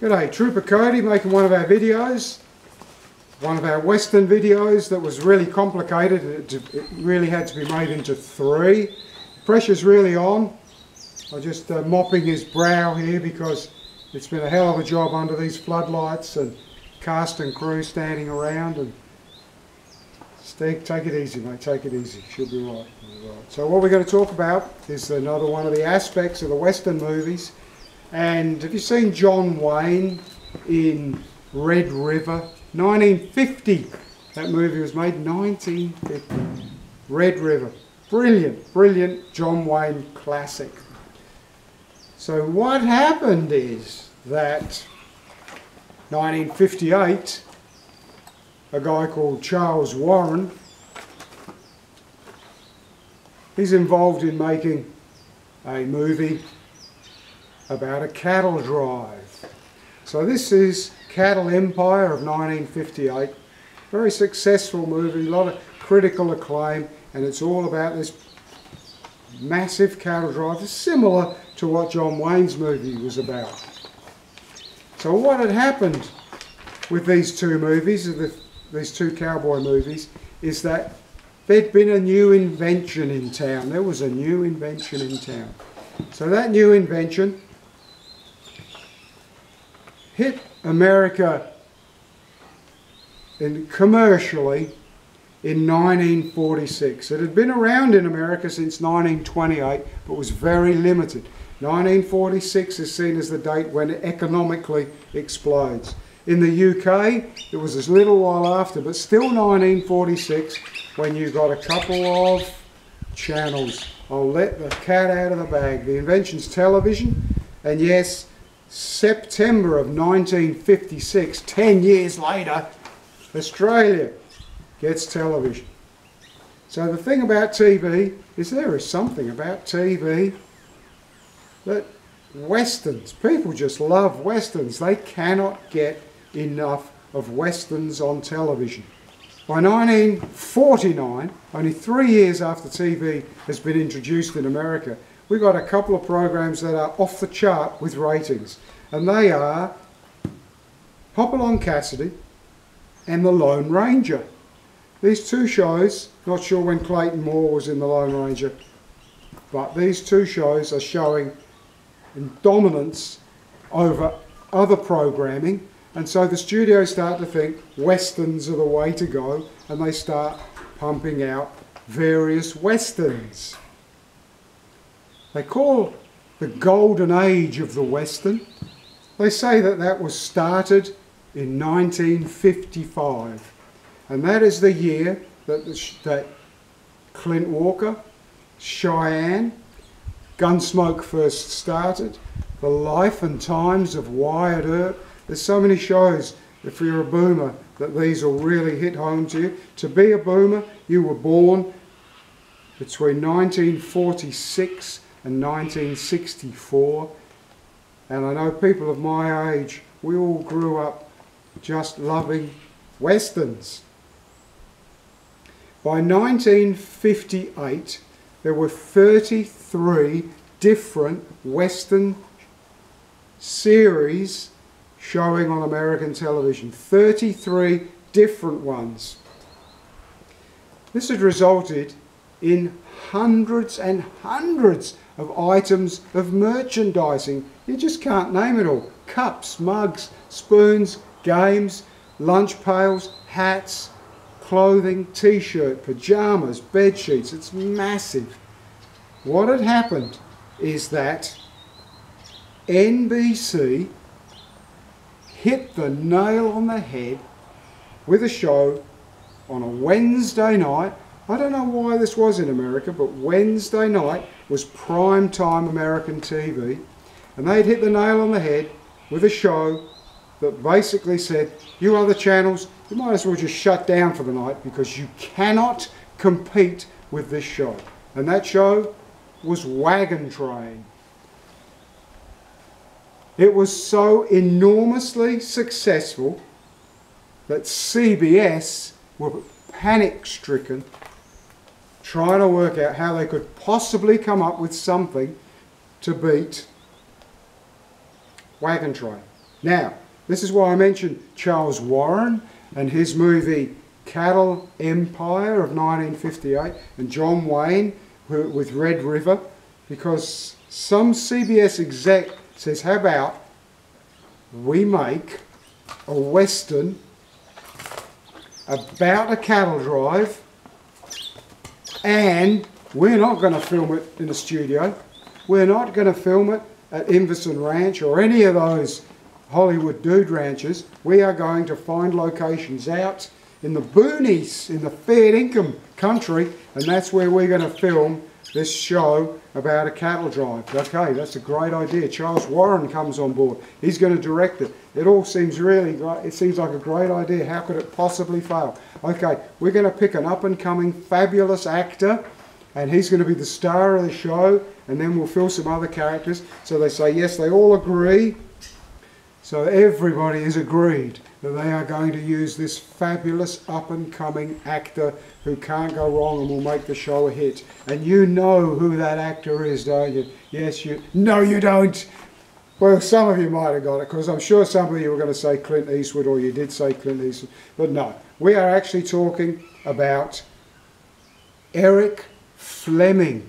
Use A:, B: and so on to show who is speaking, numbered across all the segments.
A: G'day, Trooper Cody making one of our videos. One of our Western videos that was really complicated. It, it really had to be made into three. Pressure's really on. I'm just uh, mopping his brow here because it's been a hell of a job under these floodlights and cast and crew standing around and stay, take it easy mate, take it easy, she'll be right. right. So what we're going to talk about is another one of the aspects of the Western movies and have you seen John Wayne in Red River? 1950. That movie was made 1950. Red River. Brilliant, brilliant John Wayne classic. So what happened is that 1958, a guy called Charles Warren, he's involved in making a movie about a cattle drive. So this is Cattle Empire of 1958. Very successful movie, a lot of critical acclaim, and it's all about this massive cattle drive, similar to what John Wayne's movie was about. So what had happened with these two movies, these two cowboy movies, is that there'd been a new invention in town. There was a new invention in town. So that new invention hit America in, commercially in 1946. It had been around in America since 1928, but was very limited. 1946 is seen as the date when it economically explodes. In the UK, it was a little while after, but still 1946 when you got a couple of channels. I'll let the cat out of the bag. The invention's television, and yes, September of 1956, 10 years later, Australia gets television. So the thing about TV is there is something about TV that westerns, people just love westerns. They cannot get enough of westerns on television. By 1949, only three years after TV has been introduced in America, we've got a couple of programs that are off the chart with ratings. And they are Hopalong Cassidy and The Lone Ranger. These two shows, not sure when Clayton Moore was in The Lone Ranger, but these two shows are showing dominance over other programming and so the studios start to think westerns are the way to go and they start pumping out various westerns. They call the golden age of the Western. They say that that was started in 1955 and that is the year that, the, that Clint Walker, Cheyenne, Gunsmoke first started, the life and times of Wyatt Earp. There's so many shows, if you're a boomer, that these will really hit home to you. To be a boomer, you were born between 1946 and 1964. And I know people of my age, we all grew up just loving westerns. By 1958, there were 33 different western series showing on American television. 33 different ones. This had resulted in hundreds and hundreds of items of merchandising. You just can't name it all. Cups, mugs, spoons, games, lunch pails, hats, clothing, t-shirt, pyjamas, bed sheets. It's massive. What had happened is that NBC hit the nail on the head with a show on a Wednesday night I don't know why this was in America, but Wednesday night was prime time American TV, and they'd hit the nail on the head with a show that basically said, you other channels, you might as well just shut down for the night because you cannot compete with this show. And that show was Wagon Train. It was so enormously successful that CBS were panic stricken trying to work out how they could possibly come up with something to beat Wagon Train. Now, this is why I mentioned Charles Warren and his movie Cattle Empire of 1958 and John Wayne with Red River because some CBS exec says, how about we make a western about a cattle drive and we're not going to film it in a studio. We're not going to film it at Iverson Ranch or any of those Hollywood dude ranches. We are going to find locations out in the boonies, in the fair income country, and that's where we're going to film this show about a cattle drive. Okay, that's a great idea. Charles Warren comes on board. He's going to direct it. It all seems really great. It seems like a great idea. How could it possibly fail? Okay, we're going to pick an up-and-coming fabulous actor and he's going to be the star of the show and then we'll fill some other characters. So they say, yes, they all agree. So everybody is agreed that they are going to use this fabulous up-and-coming actor who can't go wrong and will make the show a hit. And you know who that actor is, don't you? Yes, you... No, you don't! Well, some of you might have got it, because I'm sure some of you were going to say Clint Eastwood, or you did say Clint Eastwood. But no, we are actually talking about Eric Fleming.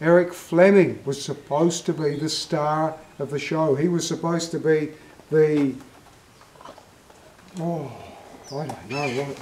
A: Eric Fleming was supposed to be the star of the show. He was supposed to be the oh, I don't know what.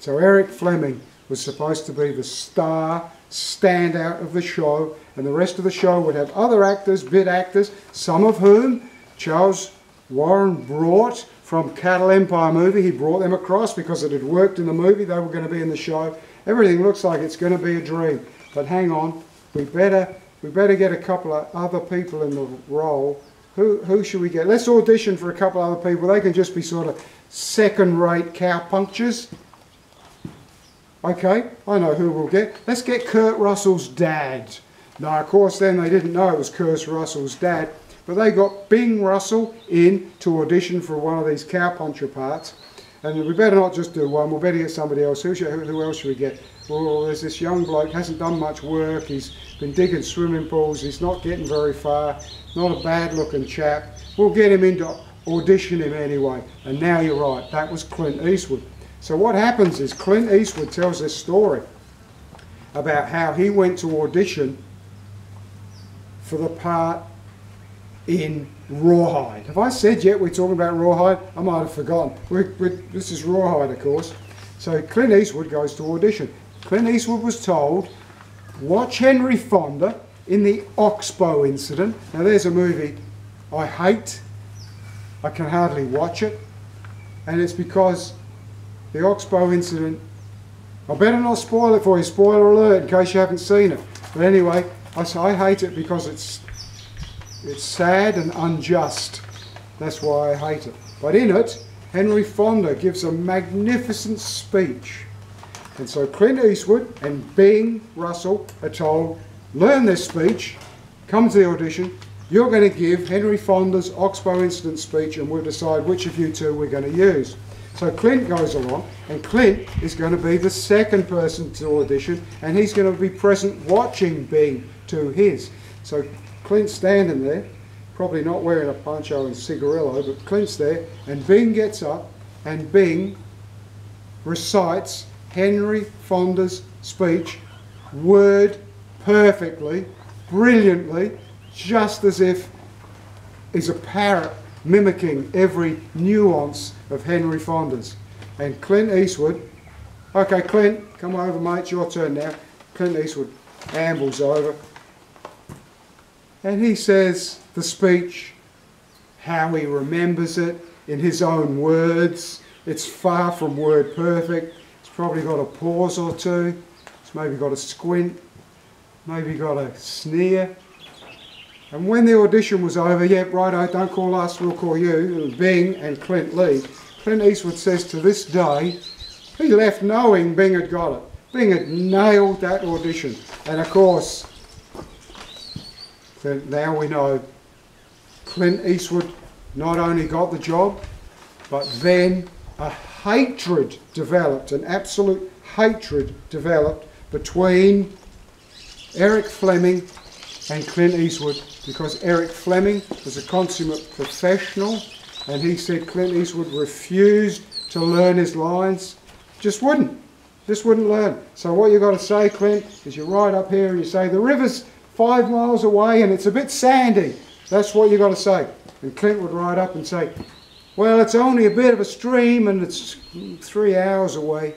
A: So Eric Fleming was supposed to be the star standout of the show, and the rest of the show would have other actors, bit actors, some of whom Charles Warren brought from Cattle Empire movie. He brought them across because it had worked in the movie. They were going to be in the show. Everything looks like it's going to be a dream. But hang on, we better we better get a couple of other people in the role. Who who should we get? Let's audition for a couple other people. They can just be sort of second-rate cowpunchers. Okay, I know who we'll get. Let's get Kurt Russell's dad. Now, of course, then they didn't know it was Kurt Russell's dad, but they got Bing Russell in to audition for one of these cowpuncher parts. And we better not just do one, we'll better get somebody else. Who, should, who else should we get? Well, there's this young bloke, hasn't done much work, he's been digging swimming pools, he's not getting very far, not a bad looking chap. We'll get him into audition him anyway. And now you're right, that was Clint Eastwood. So what happens is Clint Eastwood tells this story about how he went to audition for the part in Rawhide. Have I said yet we're talking about Rawhide? I might have forgotten. We're, we're, this is Rawhide, of course. So Clint Eastwood goes to audition. Clint Eastwood was told, watch Henry Fonda in the Oxbow incident. Now there's a movie I hate. I can hardly watch it. And it's because the Oxbow incident, I better not spoil it for you, spoiler alert in case you haven't seen it. But anyway, I, I hate it because it's it's sad and unjust. That's why I hate it. But in it, Henry Fonda gives a magnificent speech. And so Clint Eastwood and Bing Russell are told, learn this speech, come to the audition, you're going to give Henry Fonda's Oxbow incident speech and we'll decide which of you two we're going to use. So Clint goes along and Clint is going to be the second person to audition and he's going to be present watching Bing to his. So Clint's standing there, probably not wearing a poncho and cigarillo, but Clint's there, and Bing gets up, and Bing recites Henry Fonda's speech, word perfectly, brilliantly, just as if he's a parrot mimicking every nuance of Henry Fonda's. And Clint Eastwood, okay Clint, come over mate, it's your turn now. Clint Eastwood ambles over, and he says the speech, how he remembers it in his own words. It's far from word perfect. It's probably got a pause or two. It's maybe got a squint, maybe got a sneer. And when the audition was over, yeah, righto, don't call us, we'll call you, Bing and Clint Lee. Clint Eastwood says to this day, he left knowing Bing had got it. Bing had nailed that audition. And of course, that now we know Clint Eastwood not only got the job, but then a hatred developed, an absolute hatred developed between Eric Fleming and Clint Eastwood because Eric Fleming was a consummate professional. and he said Clint Eastwood refused to learn his lines, just wouldn't, just wouldn't learn. So what you've got to say, Clint, is you ride up here and you say the river's five miles away and it's a bit sandy. That's what you've got to say. And Clint would ride up and say, well, it's only a bit of a stream and it's three hours away.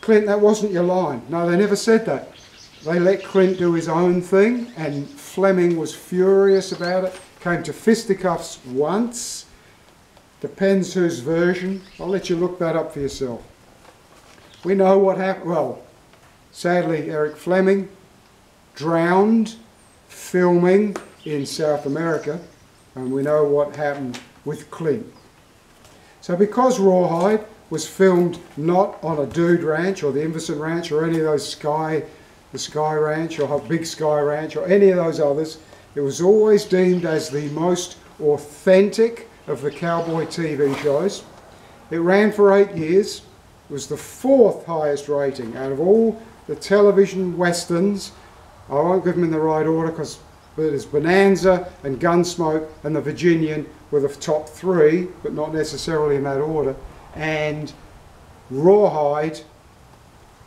A: Clint, that wasn't your line. No, they never said that. They let Clint do his own thing, and Fleming was furious about it. Came to fisticuffs once. Depends whose version. I'll let you look that up for yourself. We know what happened. Well, sadly, Eric Fleming drowned filming in South America, and we know what happened with Clint. So because Rawhide was filmed not on a dude ranch or the Iverson Ranch or any of those Sky, the Sky Ranch or Big Sky Ranch or any of those others, it was always deemed as the most authentic of the cowboy TV shows. It ran for eight years. It was the fourth highest rating out of all the television westerns. I won't give them in the right order because there's Bonanza and Gunsmoke and the Virginian were the top three, but not necessarily in that order. And Rawhide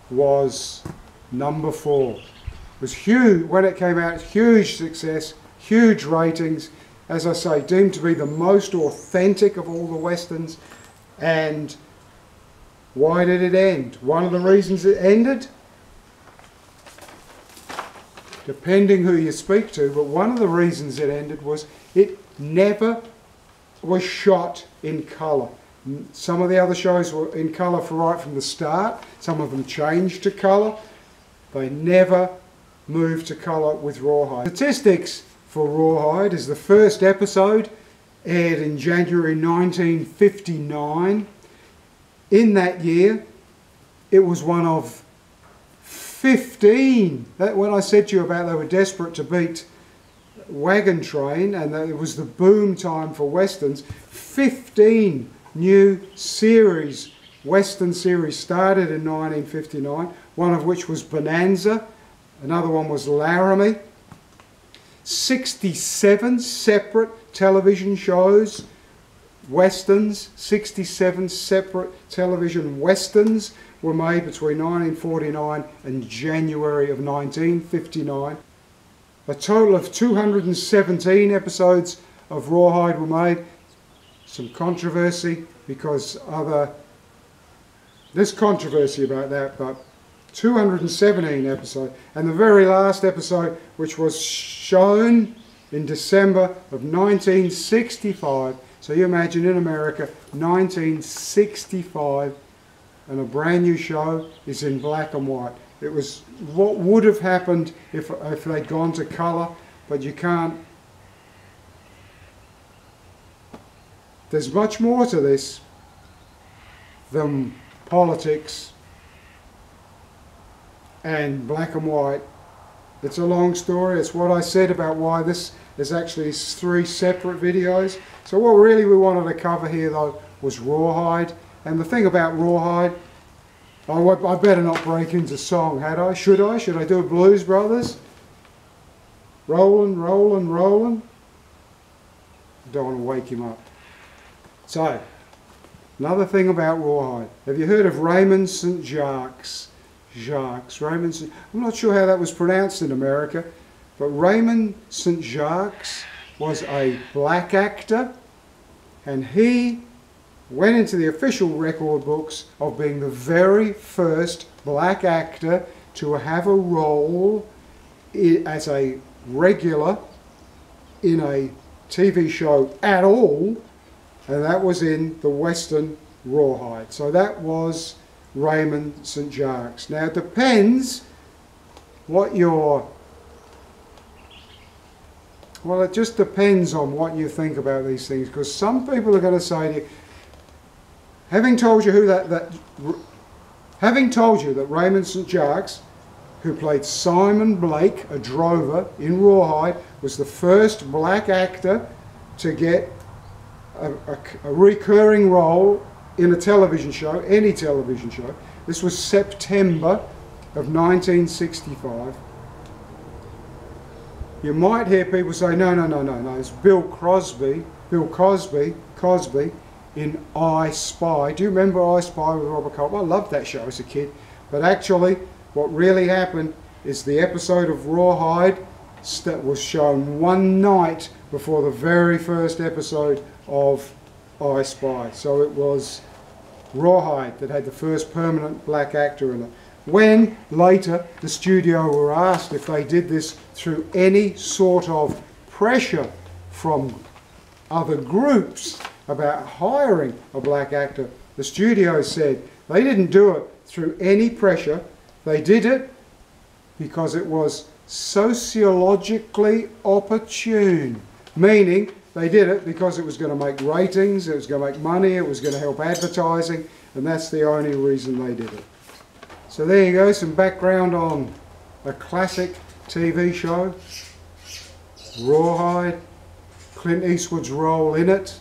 A: was number four. It was huge when it came out, huge success, huge ratings. As I say, deemed to be the most authentic of all the westerns. And why did it end? One of the reasons it ended, depending who you speak to, but one of the reasons it ended was it never was shot in colour. Some of the other shows were in colour for right from the start. Some of them changed to colour. They never moved to colour with Rawhide. Statistics for Rawhide is the first episode aired in January 1959. In that year, it was one of 15. That, when I said to you about they were desperate to beat Wagon Train and that it was the boom time for westerns, 15 new series, western series started in 1959, one of which was Bonanza, another one was Laramie. 67 separate television shows, westerns, 67 separate television westerns were made between 1949 and January of 1959. A total of 217 episodes of Rawhide were made. Some controversy because other, there's controversy about that, but 217 episodes. And the very last episode, which was shown in December of 1965. So you imagine in America, 1965, and a brand new show is in black and white. It was what would have happened if, if they'd gone to colour, but you can't. There's much more to this than politics and black and white. It's a long story. It's what I said about why this is actually three separate videos. So what really we wanted to cover here though was rawhide. And the thing about rawhide I, I better not break into song, had I? Should I? Should I do a Blues Brothers? Rolling, rolling, rolling. Don't want to wake him up. So, another thing about Rawhide. Have you heard of Raymond St. Jacques? Jacques, Raymond St. I'm not sure how that was pronounced in America, but Raymond St. Jacques was a black actor and he went into the official record books of being the very first black actor to have a role as a regular in a TV show at all, and that was in the Western Rawhide. So that was Raymond St. Jacques. Now it depends what your well, it just depends on what you think about these things because some people are going to say to you, having told you who that, that having told you that Raymond St. Jacques, who played Simon Blake, a drover in Rawhide, was the first black actor to get a, a, a recurring role in a television show, any television show. This was September of 1965. You might hear people say, no, no, no, no, no, it's Bill Crosby Bill Cosby, Cosby in I Spy. Do you remember I Spy with Robert Culp? I loved that show as a kid. But actually, what really happened is the episode of Rawhide that was shown one night before the very first episode of I Spy. So it was Rawhide that had the first permanent black actor in it. When later the studio were asked if they did this through any sort of pressure from other groups about hiring a black actor, the studio said they didn't do it through any pressure. They did it because it was sociologically opportune, meaning they did it because it was going to make ratings, it was going to make money, it was going to help advertising, and that's the only reason they did it. So there you go, some background on a classic TV show, Rawhide, Clint Eastwood's role in it,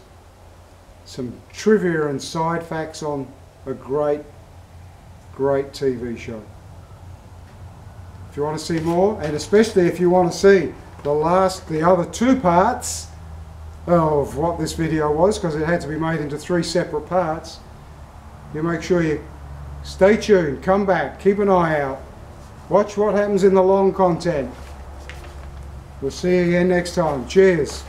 A: some trivia and side facts on a great, great TV show. If you want to see more, and especially if you want to see the last, the other two parts of what this video was, because it had to be made into three separate parts, you make sure you stay tuned, come back, keep an eye out, watch what happens in the long content. We'll see you again next time. Cheers.